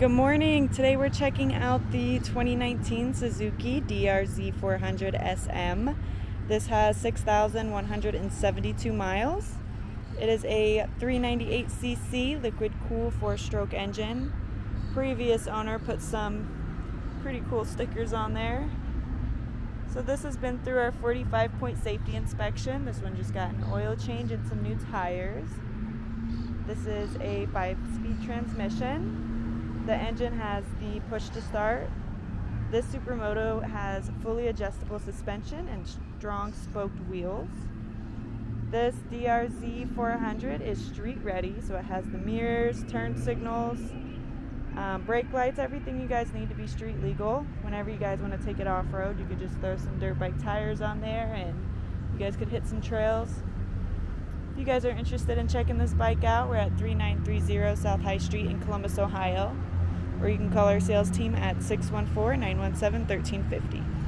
Good morning. Today we're checking out the 2019 Suzuki DRZ 400 SM. This has 6,172 miles. It is a 398cc liquid cool four-stroke engine. Previous owner put some pretty cool stickers on there. So this has been through our 45 point safety inspection. This one just got an oil change and some new tires. This is a five speed transmission. The engine has the push to start. This Supermoto has fully adjustable suspension and strong spoked wheels. This DRZ 400 is street ready, so it has the mirrors, turn signals, um, brake lights, everything you guys need to be street legal. Whenever you guys want to take it off-road, you could just throw some dirt bike tires on there and you guys could hit some trails. If you guys are interested in checking this bike out, we're at 3930 South High Street in Columbus, Ohio or you can call our sales team at 614 917 1350.